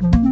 Bye.